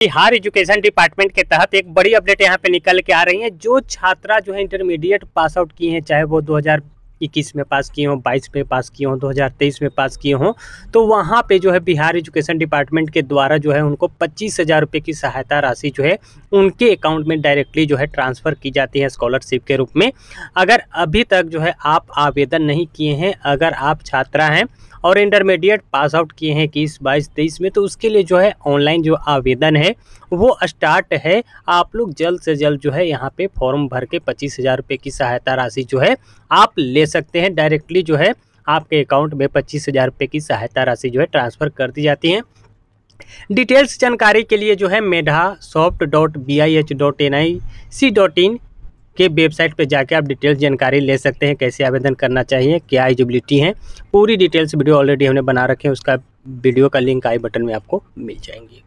Bihar education department के तहत एक बड़ी अपडेट यहाँ पे निकल के आ रही है। जो छात्रा जो है इंटरमीडिएट पास आउट किए हैं, चाहे वो 2021 में पास किए हों 22 में पास किए हों 2023 में पास किए हों तो वहाँ पे जो है बिहार एजुकेशन डिपार्टमेंट के द्वारा जो है उनको पच्चीस हज़ार रुपये की सहायता राशि जो है उनके अकाउंट में डायरेक्टली जो है ट्रांसफ़र की जाती है स्कॉलरशिप के रूप में। अगर अभी तक जो है आप आवेदन नहीं किए हैं, अगर आप छात्रा हैं और इंटरमीडिएट पास आउट किए हैं इक्कीस, बाईस, तेईस में तो उसके लिए जो है ऑनलाइन जो आवेदन है, वो स्टार्ट है। आप लोग जल्द से जल्द जो है यहाँ पे फॉर्म भर के पच्चीस हज़ार रुपये की सहायता राशि जो है आप ले सकते हैं डायरेक्टली जो है, आपके अकाउंट में पच्चीस हज़ार रुपये की सहायता राशि जो है ट्रांसफ़र कर दी जाती है। डिटेल्स जानकारी के लिए जो है Medha soft dot B I H dot N I C dot in के वेबसाइट पर जाके आप डिटेल्स जानकारी ले सकते हैं, कैसे आवेदन करना चाहिए, क्या एलिजिबिलिटी है। पूरी डिटेल्स वीडियो ऑलरेडी हमने बना रखे हैं, उसका वीडियो का लिंक आई बटन में आपको मिल जाएँगी।